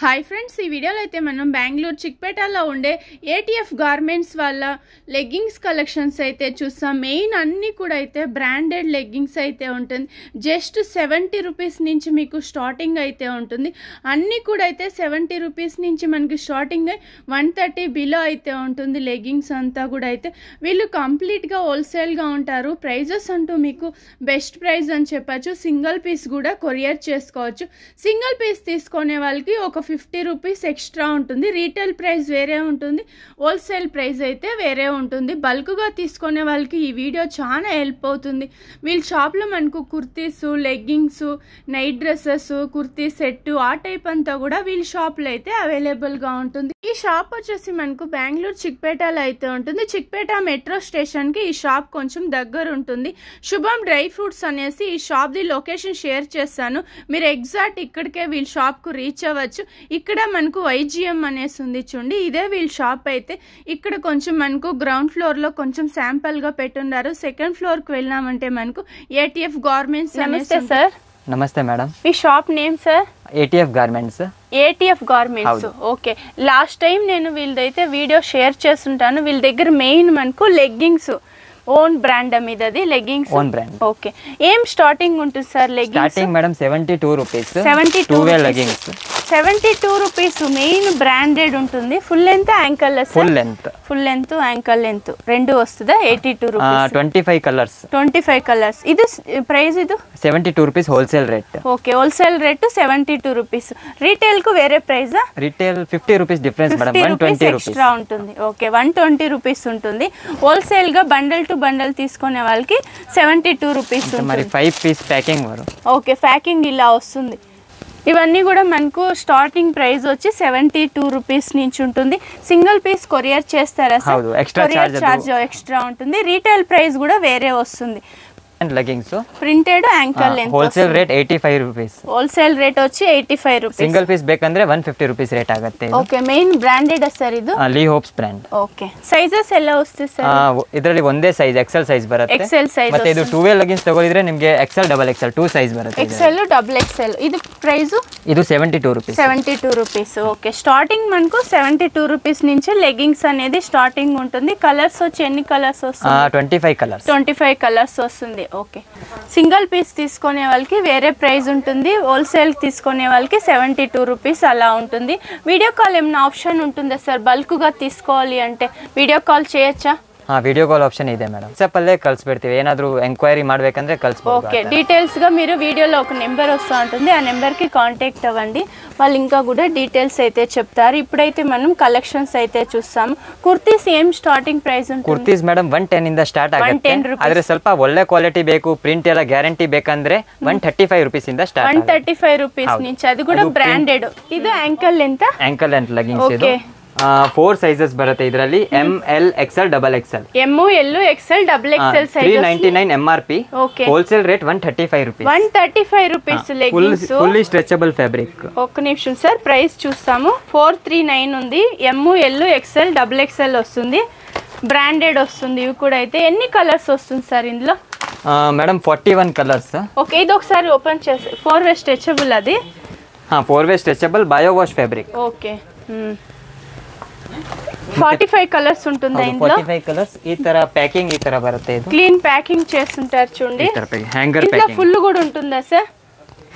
Hi friends ఈ వీడియోలో అయితే మనం బెంగళూరు చిక్పేటలో ఉండే ఏటీఎఫ్ గార్మెంట్స్ వాళ్ళ లెగ్గింగ్స్ కలెక్షన్స్ అయితే చూస్తాం. మెయిన్ అన్నీ కూడా అయితే బ్రాండెడ్ లెగ్గింగ్స్ అయితే ఉంటుంది. జస్ట్ సెవెంటీ రూపీస్ నుంచి మీకు స్టార్టింగ్ అయితే ఉంటుంది. అన్నీ కూడా అయితే సెవెంటీ రూపీస్ నుంచి మనకి స్టార్టింగ్ వన్ థర్టీ బిలో అయితే ఉంటుంది లెగ్గింగ్స్ అంతా కూడా అయితే. వీళ్ళు కంప్లీట్గా హోల్సేల్గా ఉంటారు. ప్రైజెస్ అంటూ మీకు బెస్ట్ ప్రైజ్ అని చెప్పచ్చు. సింగిల్ పీస్ కూడా కొరియర్ చేసుకోవచ్చు. సింగిల్ పీస్ తీసుకునే వాళ్ళకి ఒక ఫిఫ్టీ రూపీస్ ఎక్స్ట్రా ఉంటుంది. రీటైల్ ప్రైస్ వేరే ఉంటుంది. హోల్సేల్ ప్రైస్ అయితే వేరే ఉంటుంది. బల్క్గా తీసుకునే వాళ్ళకి ఈ వీడియో చాలా హెల్ప్ అవుతుంది. వీళ్ళ షాప్లో మనకు kurtis leggings night dresses kurti set ఆ టైప్ అంతా కూడా వీళ్ళ షాప్లో అయితే అవైలబుల్గా ఉంటుంది. ఈ షాప్ వచ్చేసి మనకు బెంగళూరు చిక్పేటలో అయితే ఉంటుంది. చిక్పేట మెట్రో స్టేషన్కి ఈ షాప్ కొంచెం దగ్గర ఉంటుంది. శుభం డ్రై ఫ్రూట్స్ అనేసి ఈ షాప్ది లొకేషన్ షేర్ చేస్తాను మీరు ఎగ్జాక్ట్ ఇక్కడికే వీళ్ళ షాప్కు రీచ్ అవ్వచ్చు. ఇక్కడ మనకు వైజిఎం అనేసి ఉంది చూడండి. ఇదే వీళ్ళ షాప్ అయితే. ఇక్కడ కొంచెం మనకు గ్రౌండ్ ఫ్లోర్లో కొంచెం శాంపుల్గా పెట్టున్నారు. సెకండ్ ఫ్లోర్కి వెళ్ళినామంటే మనకు ఏటీఎఫ్ గార్మెంట్స్ నమస్తే సార్. నమస్తే మేడం. మీ shop name sir ATF garments ATF garments okay last time నేను వీళ్ళదైతే వీడియో షేర్ చేస్తుంటాను. వీళ్ళ దగ్గర మెయిన్ మనకు లెగ్గింగ్స్ ఓన్ బ్రాండ్ మీద అది లెగ్గింగ్స్ Own brand. ఓకే ఏం స్టార్టింగ్ ఉంటుంది sir leggings starting madam seventy two rupees 72 two. Leggings seventy two rupees main branded ఉంటుంది. Full length ankle full length full length ankle length రెండు వస్తుందా? Eighty two rupees. Twenty five colours twenty five colours ఇది price ఇది? Seventy two rupees wholesale rate okay wholesale rate seventy two rupees. రీటైల్కు వేరే ప్రైజా retail fifty rupees difference madam twenty extra ఉంటుంది. Okay one twenty rupees ఉంటుంది. హోల్సేల్గా bundle to bundle తీసుకునే వాళ్ళకి seventy two rupees మరి five piece packing okay packing ఇలా వస్తుంది. ఇవన్నీ కూడా మనకు స్టార్టింగ్ ప్రైస్ వచ్చి సెవెంటీ టూ రూపీస్ నుంచి ఉంటుంది. సింగిల్ పీస్ కొరియర్ చేస్తారా సార్ కొరియర్ చార్జ్ ఎక్స్ట్రా ఉంటుంది. రీటైల్ ప్రైస్ కూడా వేరే వస్తుంది. And leggings printed ankle length wholesale rate eighty five rupees wholesale rate వచ్చి eighty five rupees single piece ಬೇಕಂದ್ರೆ ಒನ್ ಫಿಫ್ಟಿ ರುಪೀಸ್ ರೇಟ್ ಆಗುತ್ತೆ ఓకే మెయిన్ బ్రాండెడ్ సార్ ಇದು ಲೀ Hopes brand okay sizes ఎలా వస్తాయి sir ಇದರಲ್ಲಿ ಒಂದೇ ಸೈಜ್ ಎಕ್ಸೆಲ್ ಸೈಜ್ ಬರುತ್ತೆ Excel size ಮತ್ತೆ ಇದು ಟೂ ವೇ ಲಗಿನ್ಸ್ ತಗೊಳಿದ್ರೆ ನಿಮಗೆ XL double XL two size ಬರುತ್ತೆ ಇದರಲ್ಲಿ. ఎక్సెల్ డబుల్ ఎక్సెల్ ఇది ప్రైస్ ಇದು seventy two rupees seventy two rupees okay starting మనకు సెవెంటీ టూ రూపీస్ నుంచి లెగ్గింగ్స్ అనేది స్టార్టింగ్ ఉంటుంది కలర్స్ వచ్చి ఎన్ని కలర్స్ వస్తుంది twenty five colours twenty five colours వస్తుంది okay. Single piece తీసుకునే వాళ్ళకి వేరే ప్రైస్ ఉంటుంది. హోల్సేల్ తీసుకునే వాళ్ళకి సెవెంటీ టూ రూపీస్ అలా ఉంటుంది. వీడియో కాల్ ఏమైనా ఆప్షన్ ఉంటుందా సార్? బల్క్గా తీసుకోవాలి అంటే. వీడియో కాల్ చేయొచ్చా? ಹಾ ವಿಡಿಯೋ ಕಾಲ್ ಆಪ್ಷನ್ ಇದೆ ಮೇಡಮ್ ವಾಟ್ಸಪ್ಪಲ್ಲೇ ಕಳಿಸ್ಬಿಡ್ತೀವಿ ಏನಾದರೂ ಎಂಕ್ವೈರಿ ಮಾಡ್ಬೇಕಂದ್ರೆ ಕಳಿಸ್ಬೋದು ఓకే డీటెయిల్స్గా మీరు వీడియోలో ఒక నెంబర్ వస్తూ ఉంటుంది ఆ నెంబర్కి కాంటాక్ట్ అవ్వండి వాళ్ళు ఇంకా కూడా డీటెయిల్స్ అయితే చెప్తారు ఇప్పుడైతే మనం కలెక్షన్స్ అయితే చూస్తాము కుర్తీస్ ఏం స్టార్టింగ్ ప్రైస్ ఉంటుంది ಕುರ್ತೀಸ್ ಮೇಡಮ್ ಒನ್ ಟೆನ್ ಇಂದ ಸ್ಟಾರ್ಟ್ ಆಗುತ್ತೆ 110 rupees. ಆದ್ರೆ ಸ್ವಲ್ಪ ಒಳ್ಳೆ ಕ್ವಾಲಿಟಿ ಬೇಕು ಪ್ರಿಂಟ್ ಎಲ್ಲ ಗ್ಯಾರಂಟಿ ಬೇಕಂದ್ರೆ ಒನ್ ಥರ್ಟಿ ಫೈವ್ ರುಪೀಸ್ ಇಂದ one start thirty five rupees ಹೌದು. నుంచి అది కూడా ಅದು print- బ్రాండెడ్ ఇది యాంకల్ ఎంత ಆಂಕಲ್ ಅಂಡ್ ಲಗಿಂಗ್ಸ್ ಇದು Okay. ಫೋರ್ ಸೈಜಸ್ ಬರುತ್ತೆ ಇದರಲ್ಲಿ M L XL double XL M L XL double XL three size ninety nine M R P Okay. Wholesale rate one thirty five rupees one thirty five rupees full leggings fully stretchable fabric ఒక్క నిమిషం sir price చూస్తాము four three nine ఉంది M L XL double XL వస్తుంది branded వస్తుంది ఇవి కూడా అయితే ఎన్ని కలర్స్ వస్తుంది సార్ ఇందులో madam forty one colours okay ఇది ఒకసారి ఓపెన్ చేసి ఫోర్ వే స్ట్రెచబుల్ అది ಹಾ four way stretchable bio wash fabric okay forty five colours ఉంటుందా ఇందులో ಫಾರ್ಟಿ ಫೈವ್ ಕಲರ್ಸ್ ಈ ತರ ಪ್ಯಾಕಿಂಗ್ ಈ ತರ ಬರುತ್ತೆ ಇದು క్లీన్ ప్యాకింగ్ చేస్తుంటారు చూడండి ಈ ತರ హ్యాంగర్ ఇంట్లో ಪ್ಯಾಕಿಂಗ್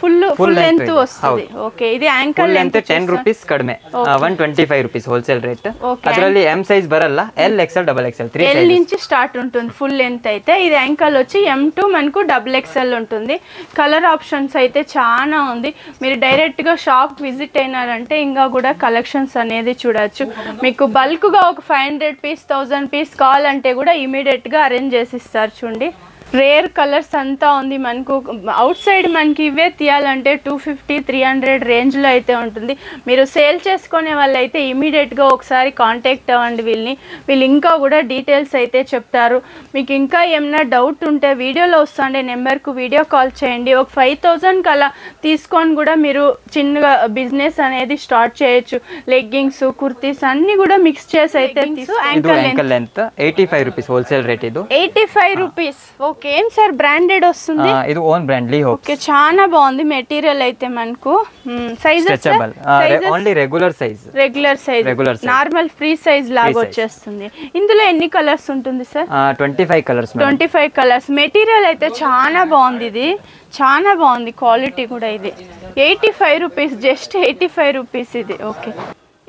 ఫుల్ ಫುಲ್ ಲೆಂತ್ ವస్తుంది ಓಕೆ ಇದು ಆಂಕಲ್ ಲೆಂತ್ 10 ರೂಪೀಸ್ ಕಡಿಮೆ 125 ರೂಪೀಸ್ ಹೋಲ್ಸೇಲ್ ರೇಟ್ ಅದರಲ್ಲಿ ఎం సైజ్ ಬರಲ್ಲ L XL double XL 3 size నుంచి స్టార్ట్ ఉంటుంది ఫుల్ లెంత్ అయితే. ఇది యాంకల్ వచ్చి ఎం టూ మనకు డబుల్ ఎక్స్ఎల్ ఉంటుంది. కలర్ ఆప్షన్స్ అయితే చాలా ఉంది. మీరు డైరెక్ట్గా షాప్ విజిట్ అయినారంటే ఇంకా కూడా కలెక్షన్స్ అనేది చూడొచ్చు. మీకు బల్క్గా ఒక five hundred piece thousand piece కావాలంటే కూడా ఇమీడియట్గా అరేంజ్ చేసి ఇస్తారు చూడండి. రేర్ కలర్స్ అంతా ఉంది మనకు. అవుట్ సైడ్ మనకి ఇవే తీయాలంటే టూ ఫిఫ్టీ త్రీ హండ్రెడ్ రేంజ్లో అయితే ఉంటుంది. మీరు సేల్ చేసుకునే వాళ్ళైతే ఇమీడియట్గా ఒకసారి కాంటాక్ట్ అవ్వండి వీళ్ళని. వీళ్ళు ఇంకా కూడా డీటెయిల్స్ అయితే చెప్తారు. మీకు ఇంకా ఏమైనా డౌట్ ఉంటే వీడియోలో వస్తుండే నెంబర్కు వీడియో కాల్ చేయండి. ఒక ఫైవ్ థౌజండ్ కల్లా తీసుకొని కూడా మీరు చిన్నగా బిజినెస్ అనేది స్టార్ట్ చేయొచ్చు. లెగ్గింగ్స్ కుర్తీస్ అన్నీ కూడా మిక్స్ చేసి అయితే eighty five rupees wholesale rate ఇది. Eighty five rupees. Okay. Okay ఏం సార్ బ్రాండెడ్ వస్తుంది? ఇది ఓన్ బ్రాండ్ లీ ఓకే చాలా బాగుంది మెటీరియల్ అయితే మనకు. Sizes stretchable only regular size regular size size. Normal free size లాగా. వచ్చేస్తుంది. ఇందులో ఎన్ని కలర్స్ ఉంటుంది sir twenty five colours twenty five colours material అయితే చాలా బాగుంది ఇది. చాలా బాగుంది క్వాలిటీ కూడా ఇది. Eighty five rupees just eighty five rupees ఇది. ఓకే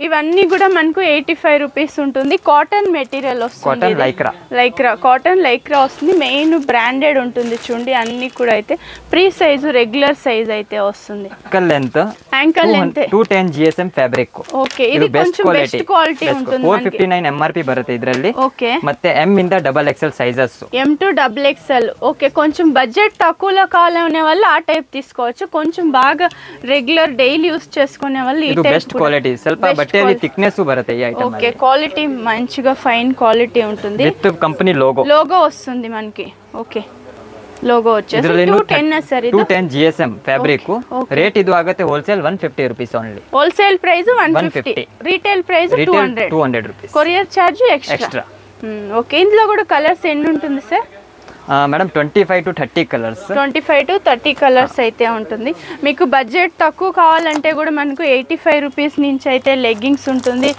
ఇవన్నీ కూడా మనకు ఎయిటీ ఫైవ్ రూపీస్ ఉంటుంది. కాటన్ మెటీరియల్ వస్తుంది. లైక్రా లైక్రా కాటన్ లైక్రా వస్తుంది. మెయిన్ బ్రాండెడ్ ఉంటుంది చూడండి. అన్ని కూడా అయితే ప్రీ సైజు రెగ్యులర్ సైజ్ అయితే వస్తుంది. Ankle length ankle length two ten GSM fabric okay ಇದು ಬೆಸ್ಟ್ ಕ್ವಾಲಿಟಿ ಕ್ವಾಲಿಟಿ ಉಂಟು 459 ಎಂಆರ್ಪಿ ಬರುತ್ತೆ ಇದರಲ್ಲಿ ಓಕೆ ಮತ್ತೆ ಎಂ ಇಂದ double XL sizes M to double XL okay కొంచెం బడ్జెట్ తక్కువలో కావాలనే వాళ్ళు ఆ టైప్ తీసుకోవచ్చు. కొంచెం బాగా రెగ్యులర్ డైలీ యూస్ చేసుకునే వాళ్ళు ఈ టైప్ బెస్ట్ క్వాలిటీ ಸ್ವಲ್ಪ ಬಟ್ಟೆಯಲ್ಲಿ ಥಿಕ್ನೆಸ್ ಬರುತ್ತೆ ಈ ಐಟಮ್ ఓకే క్వాలిటీ మంచిగా ఫైన్ క్వాలిటీ ఉంటుంది ವಿತ್ ಕಂಪನಿ ಲೋಗೋ లోగో వస్తుంది మనకి ఓకే లోగో వచ్చేసి ಇದರಲ್ಲಿ టూ టెన్ సార్ ಟೂ ఇది ten G S M fabric rate ಇದು ಆಗುತ್ತೆ wholesale one fifty rupees only wholesale price one fifty 150. Retail price two retail hundred two hundred rupees courier charge extra extra okay ఇందులో కూడా colours ఎన్ని ఉంటుంది sir madam twenty five to thirty colours twenty five to thirty colours అయితే ఉంటుంది మీకు budget తక్కువ కావాలంటే కూడా మనకు ఎయిటీ ఫైవ్ రూపీస్ నుంచి అయితే లెగ్గింగ్స్ ఉంటుంది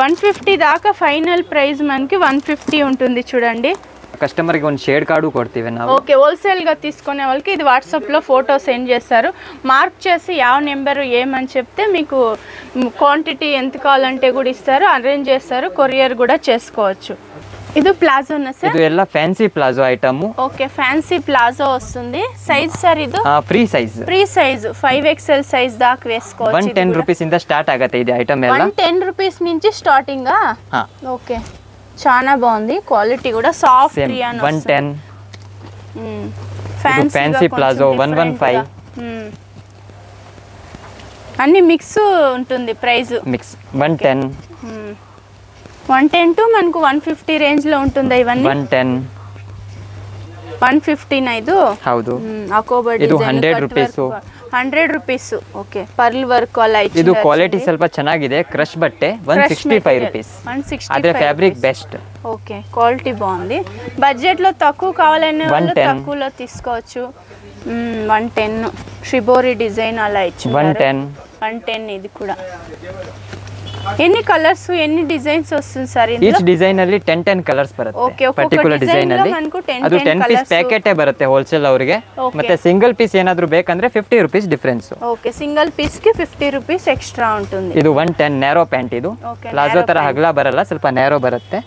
వన్ ఫిఫ్టీ దాకా ఫైనల్ ప్రైస్ మనకి వన్ ఫిఫ్టీ ఉంటుంది చూడండి ಕಸ್ಟಮರ್ಗೆ ಒಂದು ಶೇಡ್ ಕಾರ್ಡು ಕೊಡ್ತೀವಿ ನಾವು ఓకే హోల్సేల్గా తీసుకునే వాళ్ళకి ఇది వాట్సాప్లో ఫోటో సెండ్ చేస్తారు మార్క్ చేసి ಯಾವ నెంబర్ ఏమని చెప్తే మీకు క్వాంటిటీ ఎంత కావాలంటే కూడా ఇస్తారు అరేంజ్ చేస్తారు కొరియర్ కూడా చేసుకోవచ్చు ఇది ప్లాజోనా సార్ ಇದು ಎಲ್ಲ fancy palazzo item okay fancy palazzo వస్తుంది సైజ్ సార్ ఇది free size free size five XL size దాకా ಒನ್ వేసుకోవచ్చు ಟೆನ್ ರುಪೀಸ್ ಇಂದ ಸ್ಟಾರ್ಟ್ ಆಗತ್ತೆ ಇದು ಐಟಮ್ ಎಲ್ಲ వన్ టెన్ రూపీస్ నుంచి స్టార్టింగ్ ಹಾ ఓకే చాలా బాగుంది క్వాలిటీ కూడా soft same rayon one ten fancy fancy palazzo, 115. అన్ని మిక్స్ ఉంటుంది price mix one ten one ten to మనకు వన్ ఫిఫ్టీ రేంజ్ లో ఉంటుంది ఇవన్నీ ಒನ್ ಟೆನ್ వన్ ఫిఫ్టీన్ ఐదు ಹೌದು అకోబర్ ಇದು 100 rupees. Hundred rupees okay pearl work అలా ಇದು ఇచ్చిండ్రు ಕ್ವಾಲಿಟಿ ಸ್ವಲ್ಪ ಚೆನ್ನಾಗಿದೆ ಕ್ರಶ್ ಬಟ್ಟೆ one Crush sixty five material. Rupees 165 ಆದ್ರೆ fabric rupees. Best okay quality బాగుంది బడ్జెట్ లో తక్కువ కావాలనే వాళ్ళు 110. తక్కువలో తీసుకోవచ్చు వన్ టెన్ షిబోరి డిజైన్ అలా ಒನ್ ఇచ్చింది ಟೆನ್ వన్ టెన్ ఇది కూడా ಎನಿ ಕಲರ್ಸ್ ఎన్ని designs sorry sir each design ಅಲ್ಲಿ 10 10 ಕಲರ್ಸ್ ಬರುತ್ತೆ. ಪರ್ಟಿಕ್ಯುಲರ್ ಡಿಸೈನ್ ಅಲ್ಲಿ ಅದು 10 ಪೀಸ್ ಪ್ಯಾಕೆಟ್ ಬರುತ್ತೆ ಹೋಲ್ಸೇಲ್ ಅವರಿಗೆ. ಮತ್ತೆ ಸಿಂಗಲ್ ಪೀಸ್ ಏನಾದರೂ ಬೇಕಂದ್ರೆ 50 ರೂಪೀಸ್ ಡಿಫರೆನ್ಸ್ ಓಕೆ ಸಿಂಗಲ್ ಪೀಸ್ಗೆ 50 ರೂಪೀಸ್ ಎಕ್ಸ್ಟ್ರಾ ಉಂಟು ಇದು 110 ನ್ಯಾರೋ ಪ್ಯಾಂಟ್ ಇದು. ಪ್ಲಾಜೋ ತರ ಹಗಲ ಬರಲ್ಲ ಸ್ವಲ್ಪ ನ್ಯಾರೋ ಬರುತ್ತೆ.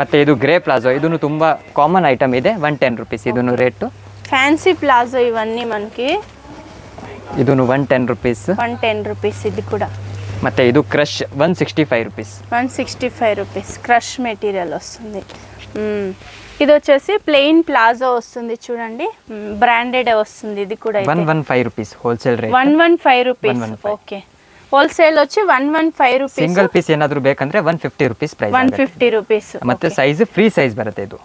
ಮತ್ತೆ ಇದು ಗ್ರೇ ಪ್ಲಾಜೋ ಇದನ್ನು ತುಂಬಾ ಕಾಮನ್ ಐಟಮ್ ಇದೆ 110 ರೂಪೀಸ್ ಇದನ್ನು ರೇಟ್ ಫ್ಯಾನ್ಸಿ ಪ್ಲಾಜೋ ಇವನ್ನಿ ಮನ್ಕಿ ಇದನ್ನು 110 ರೂಪೀಸ್ 110 ರೂಪೀಸ್ ಇದು ಕೂಡ. ಮತ್ತೆ ಇದು crush one sixty five rupees one sixty five rupees crush material వస్తుంది మ్మ్. ఇది వచ్చేసి ప్లెయిన్ ప్లాజో వస్తుంది చూడండి బ్రాండెడ్ వస్తుంది ఇది కూడా one one five rupees wholesale rate one one five rupees 115. Okay wholesale వచ్చి one one five rupees single piece ಏನಾದ್ರು ಬೇಕಂದ್ರೆ one fifty rupees price one fifty rupees ಮತ್ತೆ ಸೈಜ್ ಫ್ರೀ ಸೈಜ್ ಬರುತ್ತೆ ಇದು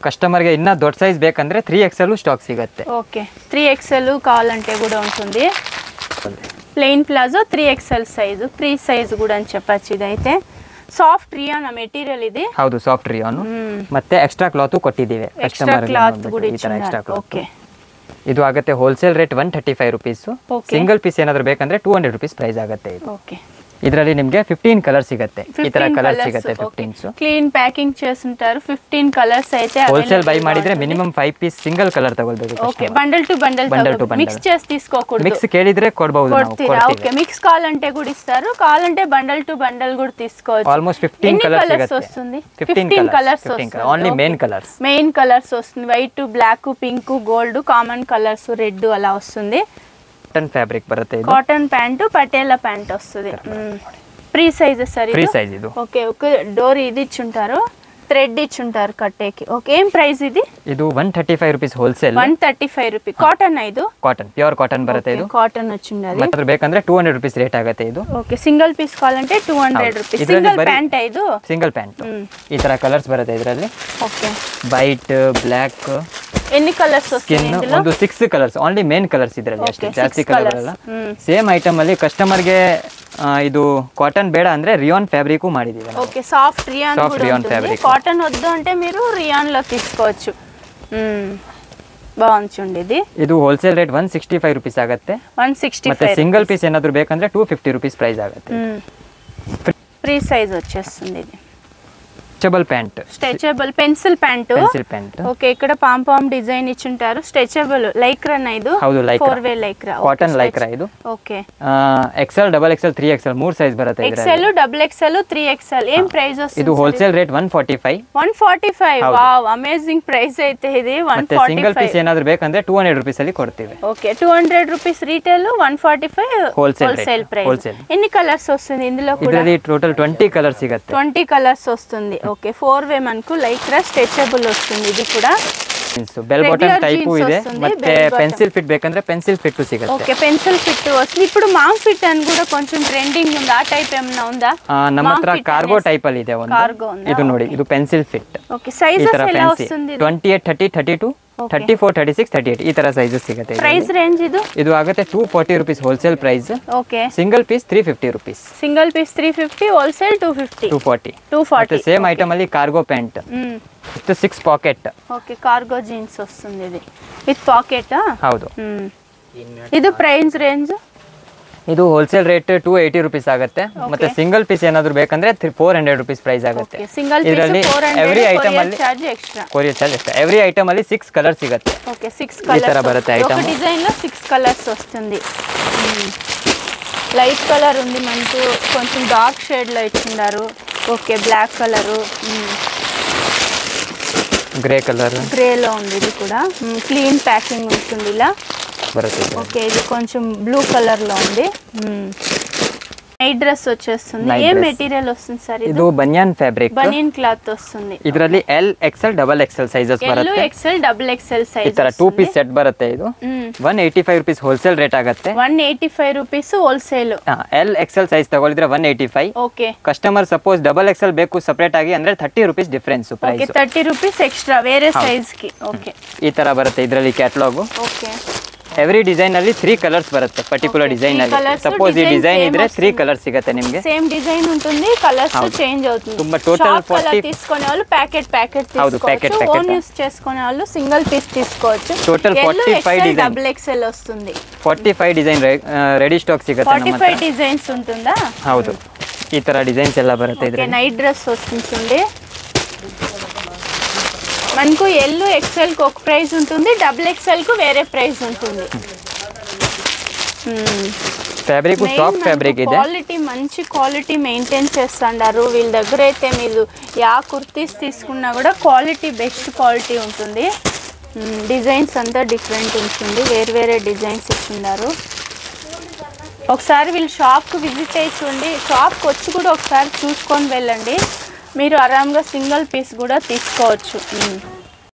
ಕಸ್ಟಮರ್ಗೆ ಇನ್ನ ದೊಡ್ಡ ಸೈಜ್ ಬೇಕಂದ್ರೆ ತ್ರೀ ಎಕ್ಸೆಲ್ ಸ್ಟಾಕ್ ಸಿಗತ್ತೆ ఓకే త్రీ ఎక్స్ఎల్ కావాలంటే కూడా ఉంటుంది plain palazzo three XL size free size ಕೂಡ ಚಪಾಚಿ ಇದೈತೆ ಸಾಫ್ಟ್ ರಿಯಾನ್ ಮೆಟೀರಿಯಲ್ ಇದೆ ಹೌದು ಸಾಫ್ಟ್ ರಿಯಾನ್ ಮತ್ತೆ ಎಕ್ಸ್ಟ್ರಾ ಕ್ಲಾತ್ ಕೊಟ್ಟಿದ್ದೀವಿ ಎಕ್ಸ್ಟ್ರಾ ಕ್ಲಾತ್ ಕೂಡ ಎಕ್ಸ್ಟ್ರಾ ಕ್ಲಾತ್ ಓಕೆ ಇದು ಆಗುತ್ತೆ wholesale rate one thirty five rupees single piece ಏನಾದರೂ ಬೇಕಂದ್ರೆ ಟೂ ಹಂಡ್ರೆಡ್ ರುಪೀಸ್ ಪ್ರೈಸ್ ಆಗುತ್ತೆ ಓಕೆ ಇದರಲ್ಲಿ ನಿಮಗೆ ಫಿಫ್ಟೀನ್ ಕಲರ್ ಸಿಗುತ್ತೆ ಈ ತರ ಕಲರ್ ಸಿಗುತ್ತೆ ಫಿಫ್ಟೀನ್ಸ್ క్లీన్ ప్యాకింగ్ చేస్తుంటారు ఫిఫ్టీన్ కలర్స్ అయితే ಹೋಲ್ಸೇಲ್ ಬೈ ಮಾಡಿದ್ರೆ minimum five piece single colour ತಗೊಳ್ಬೇಕು okay bundle to bundle Bundle to bundle. Mix చేసి తీసుకోకూడదు ಮಿಕ್ಸ್ ಕೇಳಿದ್ರೆ ಕೊಡ್ಬಹುದು ನಾವು కొడుతీరా ఓకే ಕೊಡ್ತೀವಿ మిక్స్ కావాలంటే కూడా ఇస్తారు కావాలంటే బండల్ టు బండల్ కూడా తీసుకోవచ్చు ఆల్మోస్ట్ ఫిఫ్టీన్ ఎన్ని కలర్స్ కలర్స్ ಸಿಗುತ್ತೆ వస్తుంది fifteen colours colours fifteen only main colours main colours వస్తుంది white black pink gold common colours red అలా వస్తుంది ಕಾಟನ್ ಫ್ಯಾಬ್ರಿಕ್ ಬರುತ್ತೆ ಇದು కాటన్ ప్యాంటు పటేలా ప్యాంట్ వస్తుంది free sizes sir free size ಇದು ఓకే ఒక డోర్ ఇది ఇచ్చుంటారు థ్రెడ్ ఇచ్చుంటారు కట్టేకి ఓకే ఏం ప్రైస్ ఇది ಇದು one thirty five rupees wholesale one thirty five rupee cotton ఐదు ಕಾಟನ್ ಪ್ಯೂರ್ ಕಾಟನ್ ಬರುತ್ತೆ ಇದು కాటన్ వచ్చింది ಮತ್ತೆ ಬೇಕಂದ್ರೆ ಟೂ ಹಂಡ್ರೆಡ್ ರುಪೀಸ್ ರೇಟ್ ಆಗುತ್ತೆ ಇದು ఓకే సింగిల్ పీస్ కావాలంటే టూ హండ్రెడ్ ಹೌದು. రూపీస్ ಇದ್ರಲ್ಲಿ సింగిల్ ಬರೀ- ప్యాంట్ ఐదు ಸಿಂಗಲ್ ಪ್ಯಾಂಟ್ ಹ್ಮ್. ಈ ತರ ಕಲರ್ಸ್ ಬರುತ್ತೆ ಇದರಲ್ಲಿ ఓకే ವೈಟ್ ಬ್ಲ್ಯಾಕ್ ఎన్ని కలర్స్ వస్తాయి ಸ್ಕಿನ್ ఇందులో ಒಂದು six colours only main colours ಇದರಲ್ಲಿ ಅಷ್ಟೇ Okay, ಜಾಸ್ತಿ six ಕಲರ್ colours. ಬರಲ್ಲ ಹ್ಮ್. ಸೇಮ್ ಐಟಮ್ ಅಲ್ಲಿ ಕಸ್ಟಮರ್ಗೆ ಇದು ಕಾಟನ್ ಬೇಡ ಅಂದ್ರೆ ರಿಯಾನ್ ಫ್ಯಾಬ್ರಿಕ್ ಮಾಡಿದೀವಿ ನಾವು. ఓకే సాఫ్ట్ రియాన్ Soft కూడా rayon ఉంటుంది fabric. కాటన్ వద్దు అంటే మీరు రియాన్ లో తీసుకోవచ్చు మ్మ్. బాగుంది చూడండి ఇది ಇದು wholesale rate one sixty five rupees ಆಗುತ್ತೆ వన్ సిక్స్టీ ಮತ್ತೆ ఫైవ్ ಸಿಂಗಲ್ ಪೀಸ್ ಏನಾದ್ರು ಬೇಕಂದ್ರೆ ಟೂ ಫಿಫ್ಟಿ ರುಪೀಸ್ ಪ್ರೈಸ್ ಆಗುತ್ತೆ ఫ్రీ సైజ్ వచ్చేస్తుంది ఇది Stretchable pant stretchable pencil pant pencil pant okay ఇక్కడ పామ్ పామ్ డిజైన్ ఇచ్చుంటారు స్ట్రెచబుల్ లైక్రన్ ఇది ಹೌದು Lycra four way Lycra cotton Lycra ಇದು okay XL double XL three XL ಮೂರ್ ಸೈಜ್ ಬರುತ್ತೆ XL ಇದರಲ್ಲಿ డబుల్ ఎక్సెల్ త్రీ ఎక్సెల్ ఏం ప్రైస్ ಇದು వస్తుంది wholesale rate one forty five one forty five ಹೌದು. వావ్ అమేజింగ్ ప్రైస్ అయితే ఇది వన్ ಮತ್ತೆ ఫార్టీ ಸಿಂಗಲ್ ಪೀಸ್ ఫైవ్ ಏನಾದ್ರು ಬೇಕಂದ್ರೆ ಟೂ ಹಂಡ್ರೆಡ್ ರುಪೀಸ್ ಅಲ್ಲಿ ಕೊಡ್ತೀವಿ okay two hundred rupees retail one forty five Wholesale wholesale rate. Price Wholesale. ఎన్ని colours వస్తుంది ఇందులో కూడా ಇದರಲ್ಲಿ ಟೋಟಲ್ ಟ್ವೆಂಟಿ ಕಲರ್ ಸಿಗತ್ತೆ ట్వంటీ కలర్స్ వస్తుంది ఓకే ఫోర్ వే మనకు లైక్రా స్ట్రెచబుల్ వస్తుంది ఇది కూడా. ಬೆಲ್ ಬಾಟಮ್ ಟೈಪು ಇದೆ ಮತ್ತೆ ಪೆನ್ಸಿಲ್ ಫಿಟ್ ಬೇಕಂದ್ರೆ ಪೆನ್ಸಿಲ್ ಫಿಟ್ ಸಿಗುತ್ತೆ. ಓಕೆ ಪೆನ್ಸಿಲ್ ಫಿಟ್ ವస్తుంది ఇప్పుడు మామ్ ఫిట్ అని కూడా కొంచెం ట్రెండింగ్ ఉంది? ఆ టైప్ ఏమన్నా ఉందా? ನಮ್ಮ ಹತ್ರ ಕಾರ್ಗೋ ಟೈಪ್ ಅಲ್ಲಿ ಇದೆ ಒಂದು. ಇದು ನೋಡಿ ಇದು ಪೆನ್ಸಿಲ್ ಫಿಟ್ ಓಕೆ ಸೈಜಸ್ ಎಲ್ಲ ವస్తుంది 28 30 32 thirty four thirty six thirty eight ಈ ತರ ಸೈಜಸ್ ಸಿಗುತ್ತೆ ಪ್ರೈಸ್ ರೇಂಜ್ ಇದು ಇದು ಆಗುತ್ತೆ two forty rupees wholesale price okay single piece three fifty rupees single piece three fifty wholesale two fifty two forty two forty same item ಅಲ್ಲಿ cargo pant ಇದು six pocket okay cargo jeans ವస్తుంది ಇದು with pocket ಹೌದು ಇದು price range ಇದು wholesale rate two eighty rupees ಆಗುತ್ತೆ. ಮತ್ತೆ single piece ಏನಾದ್ರು ಬೇಕಂದ್ರೆ ಫೋರ್ ಹಂಡ್ರೆಡ್ ರುಪೀಸ್ ಪ್ರೈಸ್ ಆಗುತ್ತೆ. ಇದರಲ್ಲಿ ಎವ್ರಿ ಐಟಮ್ ಅಲ್ಲಿ ಕೊರಿಯರ್ ಚಾರ್ಜ್ ಎಷ್ಟು ಎವ್ರಿ ಐಟಮ್ ಅಲ್ಲಿ ಸಿಕ್ಸ್ ಕಲರ್ ಸಿಗುತ್ತೆ. ಈ ತರ ಬರುತ್ತೆ ಐಟಮ್ ಡಿಸೈನ್ ಸಿಕ್ಸ್ ಕಲರ್ಸ್ ವಸ್ತುಂದು ಲೈಟ್ ಕಲರ್ ఉంది ಮಂತು ಕೊಂಚ dark shade light ಉಂದಾರು okay black colour grey colour grey low ಉಂದು ಇದು ಕೂಡ ಕ್ಲೀನ್ ಪ್ಯಾಕಿಂಗ್ ಉಂಟುಂದಿಲ್ಲ ಬರುತ್ತೆ ಇದು. ఓకే ఇది కొంచెం బ్లూ కలర్ లో ఉంది నైట్ డ్రెస్ వచ్చేస్తుంది Night ఏ dress. మెటీరియల్ వస్తుంది సార్ ఇది ಇದು ಬನಿಯನ್ ಫ್ಯಾಬ್ರಿಕ್ బనియన్ క్లాత్ వస్తుంది ಇದರಲ್ಲಿ L XL double XL sizes L ಬರುತ್ತೆ ఎక్సెల్ డబుల్ ఎక్సెల్ ಈ సైజ్ ತರ ಟೂ ಪೀಸ್ ಸೆಟ್ ಬರುತ್ತೆ ಇದು one eighty five rupees wholesale rate ಆಗುತ್ತೆ one eighty five rupees wholesale L XL size ತಗೊಳಿದ್ರೆ one eighty five okay customer suppose double XL ಬೇಕು separate ಆಗಿ ಅಂದ್ರೆ thirty rupees difference okay price thirty rupees extra వేరే ಹೌದು. Size కి okay ಈ ತರ ಬರುತ್ತೆ ಇದರಲ್ಲಿ ಕ್ಯಾಟ್ಲಾಗು ఓకే ಎವ್ರಿ ಡಿಸೈನ್ ಅಲ್ಲಿ ತ್ರೀ ಕಲರ್ಸ್ ಬರುತ್ತೆ ಪರ್ಟಿಕ್ಯುಲರ್ ಡಿಸೈನ್ ಅಲ್ಲಿ ಸಪೋಸ್ ಈ ಡಿಸೈನ್ ಇದ್ರೆ ತ್ರೀ ಕಲರ್ ಸಿಗುತ್ತೆ ನಿಮಗೆ ಸೇಮ್ ಡಿಸೈನ್ ఉంటుంది కలర్స్ చేంజ్ అవుతుంది ತುಂಬಾ టోటల్ 40 ಪ್ಯಾಕೆಟ್ వాళ్ళు ప్యాకెట్ ಪ್ಯಾಕೆಟ್ తీసుకోవచ్చు ఓన్ యూస్ చేసుకునే వాళ్ళు సింగిల్ పీస్ తీసుకోవచ్చు టోటల్ 45 డిజైన్ డబుల్ ఎక్స్ఎల్ వస్తుంది 45 డిజైన్ ರೆಡಿ స్టాక్ ಸಿಗುತ್ತೆ ನಮ್ಮ 45 ಡಿಸೈನ್ಸ್ ఉంటుందా ಹೌದು ಈ ತರ ಡಿಸೈನ್ಸ್ ಎಲ್ಲ ಬರುತ್ತೆ ಇದ್ರಲ್ಲಿ ನೈಟ್ ಡ್ರೆಸ್ వస్తుంది మనకు ఎల్ ఎక్స్ఎల్కు ఒక ప్రైజ్ ఉంటుంది డబుల్ ఎక్స్ఎల్కు వేరే ప్రైస్ ఉంటుంది. ఫ్యాబ్రిక్ టాప్ ఫ్యాబ్రిక్ ఇది? క్వాలిటీ మంచి క్వాలిటీ మెయింటైన్ చేస్తున్నారు వీళ్ళ దగ్గర అయితే మీరు యా కుర్తీస్ తీసుకున్నా కూడా క్వాలిటీ బెస్ట్ క్వాలిటీ ఉంటుంది. డిజైన్స్ అంతా డిఫరెంట్ ఉంటుంది. వేరు వేరే డిజైన్స్ ఇస్తున్నారు ఒకసారి వీళ్ళు షాప్కి విజిట్ అయ్యి చూడండి. షాప్కి వచ్చి కూడా ఒకసారి చూసుకొని వెళ్ళండి. మీరు ఆరామ్గా సింగిల్ పీస్ కూడా తీసుకోవచ్చు.